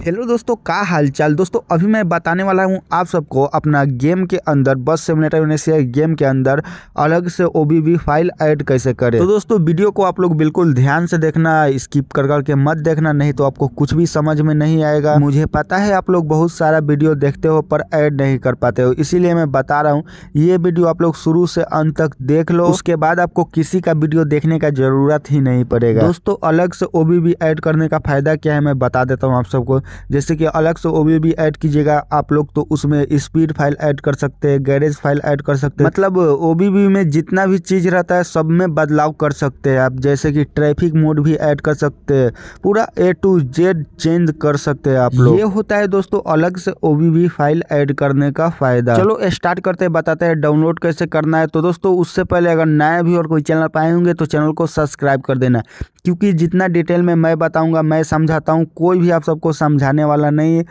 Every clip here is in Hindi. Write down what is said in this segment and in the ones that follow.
हेलो दोस्तों, का हालचाल? दोस्तों, अभी मैं बताने वाला हूँ आप सबको अपना गेम के अंदर, बस सिमुलेटर इंडोनेशिया गेम के अंदर अलग से ओबीबी फ़ाइल ऐड कैसे करें? तो दोस्तों, वीडियो को आप लोग बिल्कुल ध्यान से देखना, स्किप कर करके मत देखना, नहीं तो आपको कुछ भी समझ में नहीं आएगा। मुझे पता है आप लोग बहुत सारा वीडियो देखते हो पर ऐड नहीं कर पाते हो, इसीलिए मैं बता रहा हूँ, ये वीडियो आप लोग शुरू से अंत तक देख लो। उसके बाद आपको किसी का वीडियो देखने का ज़रूरत ही नहीं पड़ेगा। दोस्तों, अलग से ओबीबी ऐड करने का फ़ायदा क्या है मैं बता देता हूँ आप सबको। जैसे कि अलग से ओ बी ऐड कीजिएगा आप लोग तो उसमें स्पीड फ़ाइल ऐड कर सकते हैं गैरेज फ़ाइल ऐड कर सकते हैं। मतलब ओ में जितना भी चीज़ रहता है सब में बदलाव कर सकते हैं आप। जैसे कि ट्रैफ़िक मोड भी ऐड कर सकते हैं। पूरा ए टू जेड चेंज कर सकते हैं आप लोग। ये होता है दोस्तों अलग से ओबीबी फ़ाइल ऐड करने का फ़ायदा। चलो स्टार्ट करते हैं बताते हैं डाउनलोड कैसे करना है। तो दोस्तों उससे पहले अगर नया भी और कोई चैनल पाए होंगे तो चैनल को सब्सक्राइब कर देना क्योंकि जितना डिटेल में मैं बताऊँगा, मैं समझाता हूँ, कोई भी आप सबको समझाने वाला नहीं है।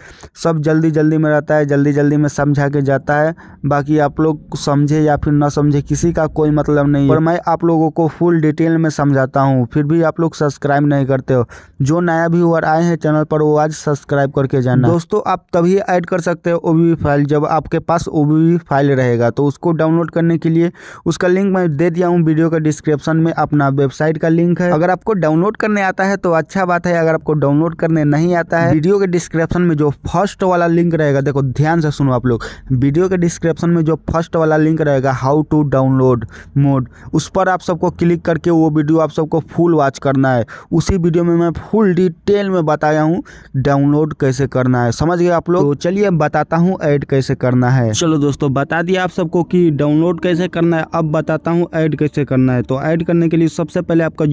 सब जल्दी जल्दी में रहता है जल्दी जल्दी में समझा के जाता है। बाकी आप लोग समझे या फिर ना समझे, किसी का कोई मतलब नहीं है। और मैं आप लोगों को फुल डिटेल में समझाता हूँ, फिर भी आप लोग सब्सक्राइब नहीं करते हो। जो नया व्यूअर आए हैं चैनल पर, वो आज सब्सक्राइब करके जाना। दोस्तों, आप तभी ऐड कर सकते हो ओ फ़ाइल जब आपके पास ओ फ़ाइल रहेगा। तो उसको डाउनलोड करने के लिए, उसका लिंक मैं दे दिया हूँ वीडियो का डिस्क्रिप्शन में, अपना वेबसाइट का लिंक है। अगर आपको डाउनलोड करने आता है तो अच्छा बात है, अगर आपको डाउनलोड करने नहीं आता है, वीडियो के डिस्क्रिप्शन में जो फ़र्स्ट वाला लिंक रहेगा, देखो ध्यान से सुनो आप लोग, वीडियो के डिस्क्रिप्शन में जो फ़र्स्ट वाला लिंक रहेगा हाउ टू डाउनलोड मोड उस पर आप सबको क्लिक करके वो वीडियो आप सबको फुल वॉच करना है। उसी वीडियो में मैं फुल डिटेल में बताया हूँ डाउनलोड कैसे करना है, समझ गए आप लोग? तो चलिए बताता हूँ ऐड कैसे करना है। चलो दोस्तों, बता दिया आप सबको कि डाउनलोड कैसे करना है, अब बताता हूँ ऐड कैसे करना है। तो ऐड करने के लिए सबसे पहले आपका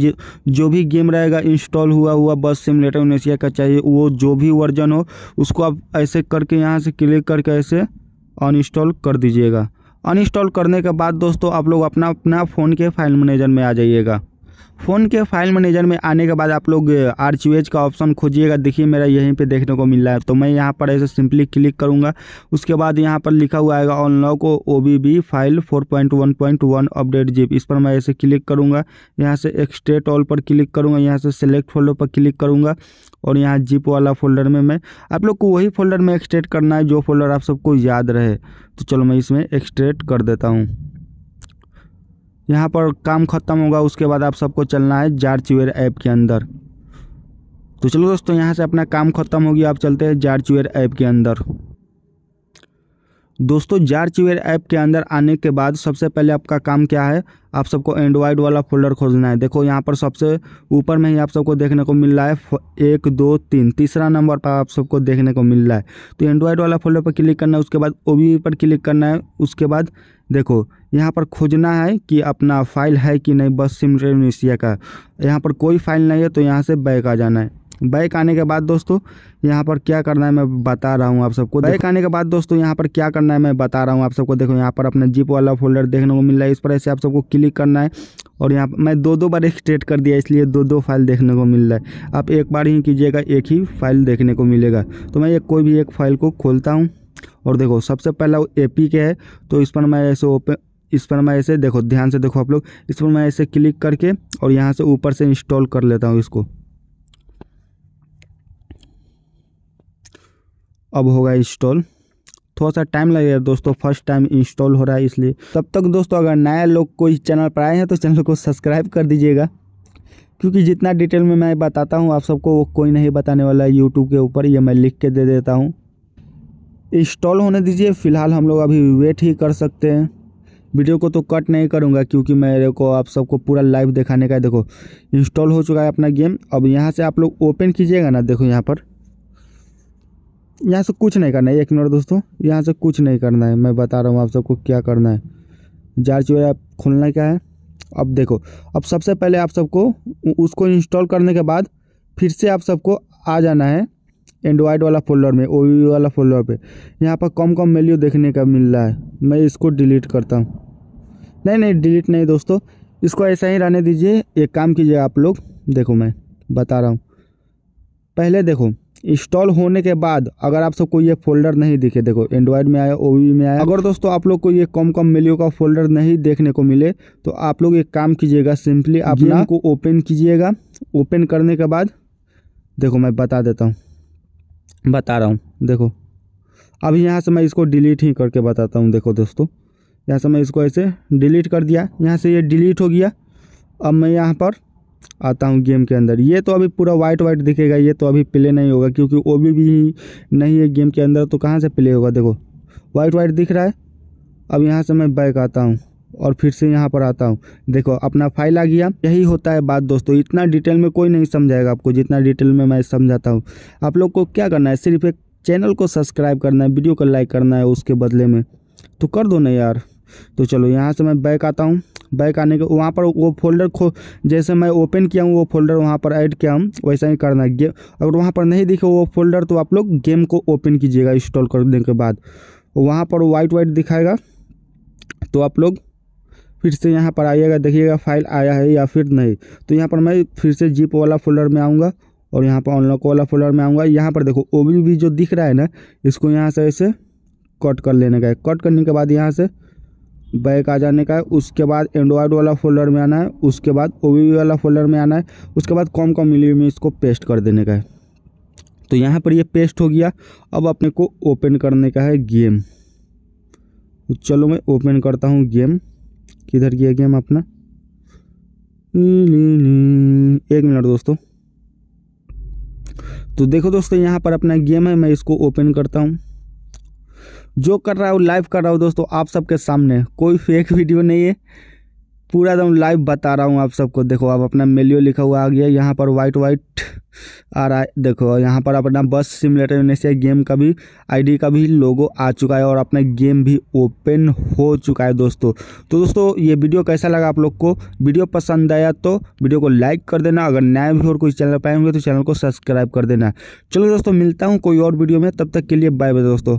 जो भी गेम रहेगा इंस्टॉल हुआ हुआ बस सिमुलेटर इंडोनेशिया का चाहिए, वो जो भी वर्जन हो, उसको आप ऐसे करके यहाँ से क्लिक करके ऐसे अनइंस्टॉल कर दीजिएगा। अनइंस्टॉल करने के बाद दोस्तों, आप लोग अपना अपना फ़ोन के फ़ाइल मैनेजर में आ जाइएगा। फ़ोन के फ़ाइल मैनेजर में आने के बाद आप लोग आर का ऑप्शन खोजिएगा। देखिए, मेरा यहीं पे देखने को मिल रहा है। तो मैं यहाँ पर ऐसे सिंपली क्लिक करूँगा। उसके बाद यहाँ पर लिखा हुआ आएगा, unlock O B B file 4.1.1 update zip इस पर मैं ऐसे क्लिक करूँगा। यहाँ से एक्सटेट ऑल पर क्लिक करूँगा। यहाँ से सेलेक्ट फोल्डर पर क्लिक करूँगा। और यहाँ जिप वाला फोल्डर में मैं, आप लोग को वही फोल्डर में एक्सटेट करना है जो फोल्डर आप सबको याद रहे। तो चलो मैं इसमें एक्सट्रेट कर देता हूँ। यहाँ पर काम ख़त्म होगा, उसके बाद आप सबको चलना है जारचुअर ऐप के अंदर। तो चलो दोस्तों, यहाँ से अपना काम ख़त्म हो गया, आप चलते हैं जार्चवेयर ऐप के अंदर। दोस्तों, जार चुएर ऐप के अंदर आने के बाद सबसे पहले आपका काम क्या है? आप सबको एंड्रॉयड वाला फोल्डर खोजना है। देखो, यहाँ पर सबसे ऊपर में ही आप सबको देखने को मिल रहा है। एक, दो, तीन, तीसरा नंबर पर आप सबको देखने को मिल रहा है। तो एंड्रॉयड वाला फोल्डर पर क्लिक करना है, उसके बाद ओ पर क्लिक करना है। उसके बाद देखो, यहाँ पर खोजना है कि अपना फ़ाइल है कि नहीं, बस सिमरेसिया का। यहाँ पर कोई फ़ाइल नहीं है तो यहाँ से बैक आ जाना है। बैक आने के बाद दोस्तों यहाँ पर क्या करना है मैं बता रहा हूँ आप सबको। बैक आने के बाद दोस्तों यहाँ पर क्या करना है मैं बता रहा हूँ आप सबको। देखो यहाँ पर अपना जिप वाला फोल्डर देखने को मिल रहा है। इस पर ऐसे आप सबको क्लिक करना है और यहाँ पर मैं दो दो बार एक्सट्रेट कर दिया इसलिए दो दो फ़ाइल देखने को मिल रहा है। आप एक बार ही कीजिएगा एक ही फ़ाइल देखने को मिलेगा। तो मैं एक कोई भी एक फ़ाइल को खोलता हूँ और देखो सबसे पहला ए पी के है तो इस पर मैं ऐसे ओपन इस पर मैं ऐसे देखो ध्यान से देखो आप लोग इस पर मैं ऐसे क्लिक करके और यहाँ से ऊपर से इंस्टॉल कर लेता हूँ इसको। अब होगा इंस्टॉल थोड़ा सा टाइम लगेगा दोस्तों फ़र्स्ट टाइम इंस्टॉल हो रहा है इसलिए। तब तक दोस्तों, अगर नया लोग कोई चैनल पर आए हैं तो चैनल को सब्सक्राइब कर दीजिएगा। क्योंकि जितना डिटेल में मैं बताता हूँ, आप सबको वो कोई नहीं बताने वाला है यूट्यूब के ऊपर, ये मैं लिख के दे देता हूँ। इंस्टॉल होने दीजिए, फ़िलहाल हम लोग अभी वेट ही कर सकते हैं। वीडियो को तो कट नहीं करूँगा, क्योंकि मेरे को, आप सबको पूरा लाइव दिखाने का है। देखो इंस्टॉल हो चुका है अपना गेम अब यहाँ से आप लोग ओपन कीजिएगा ना, देखो यहाँ पर। यहाँ से कुछ नहीं करना है। एक मिनट दोस्तों, यहाँ से कुछ नहीं करना है। मैं बता रहा हूँ आप सबको क्या करना है। जार चुरा खोलना क्या है? अब देखो, अब सबसे पहले आप सबको उसको इंस्टॉल करने के बाद फिर से आप सबको आ जाना है एंड्रॉयड वाला फोल्डर में ओ वाला फोल्डर पे। यहाँ पर कम कम वैल्यू देखने का मिल रहा है। मैं इसको डिलीट करता हूँ। नहीं नहीं डिलीट नहीं दोस्तों। इसको ऐसा ही रहने दीजिए। एक काम कीजिए आप लोग, देखो मैं बता रहा हूँ। पहले देखो इंस्टॉल होने के बाद अगर आप सबको ये फोल्डर नहीं दिखे देखो एंड्रॉयड में आया ओवी में आया। अगर दोस्तों आप लोग को ये कम कम मिलियो का फोल्डर नहीं देखने को मिले तो आप लोग एक काम कीजिएगा सिंपली आप गेम को ओपन कीजिएगा। ओपन करने के बाद देखो मैं बता देता हूँ। बता रहा हूँ देखो। अब यहाँ से मैं इसको डिलीट ही करके बताता हूँ देखो दोस्तों। यहाँ से मैं इसको ऐसे डिलीट कर दिया। यहाँ से ये डिलीट हो गया। अब मैं यहाँ पर आता हूँ गेम के अंदर। ये तो अभी पूरा वाइट वाइट दिखेगा, ये तो अभी प्ले नहीं होगा, क्योंकि ओ बी भी नहीं है गेम के अंदर तो कहाँ से प्ले होगा, देखो। वाइट वाइट दिख रहा है। अब यहाँ से मैं बैक आता हूँ और फिर से यहाँ पर आता हूँ। देखो, अपना फ़ाइल आ गया। यही होता है बात दोस्तों, इतना डिटेल में कोई नहीं समझाएगा आपको, जितना डिटेल में मैं समझाता हूँ। आप लोग को क्या करना है, सिर्फ़ एक चैनल को सब्सक्राइब करना है वीडियो को लाइक करना है, उसके बदले में। तो कर दो ना यार। तो चलो, यहाँ से मैं बैक आता हूँ। बैक आने के वहाँ पर वो फोल्डर खो, जैसे मैं ओपन किया हूँ, वो फोल्डर वहाँ पर ऐड किया हूँ वैसा ही करना है। गेम अगर वहाँ पर नहीं दिखे वो फोल्डर तो आप लोग गेम को ओपन कीजिएगा इंस्टॉल करने के बाद। वहाँ पर वाइट वाइट दिखाएगा तो आप लोग फिर से यहाँ पर आइएगा, देखिएगा फ़ाइल आया है या फिर नहीं। तो यहाँ पर मैं फिर से जीप वाला फोल्डर में आऊँगा, और यहाँ पर अनलॉक वाला फोल्डर में आऊँगा। यहाँ पर देखो, ओ जो दिख रहा है ना, इसको यहाँ से ऐसे कट कर लेने का है। कट करने के बाद यहाँ से बैक आ जाने का है, उसके बाद एंड्रॉयड वाला फोल्डर में आना है, उसके बाद ओ वाला फोल्डर में आना है, उसके बाद कॉम कॉम मिली में इसको पेस्ट कर देने का है। तो यहाँ पर ये पेस्ट हो गया, अब अपने को ओपन करने का है गेम तो चलो मैं ओपन करता हूँ गेम किधर गया गेम अपना? एक मिनट दोस्तों। तो देखो दोस्तों, यहाँ पर अपना गेम है, मैं इसको ओपन करता हूँ। जो कर रहा हूँ लाइव कर रहा हूँ दोस्तों, आप सबके सामने। कोई फेक वीडियो नहीं है। पूरा एकदम लाइव बता रहा हूँ आप सबको। देखो, अब अपना मेलियो लिखा हुआ आ गया। यहाँ पर वाइट वाइट आ रहा है। देखो, यहाँ पर अपना बस सिमुलेटर से गेम का भी आईडी का भी लोगो आ चुका है और अपना गेम भी ओपन हो चुका है दोस्तों। तो दोस्तों, ये वीडियो कैसा लगा आप लोग को? वीडियो पसंद आया तो वीडियो को लाइक कर देना। अगर नया भी और कोई चैनल पाए होंगे तो चैनल को सब्सक्राइब कर देना। चलो दोस्तों, मिलता हूँ कोई और वीडियो में। तब तक के लिए बाय बाय दोस्तों।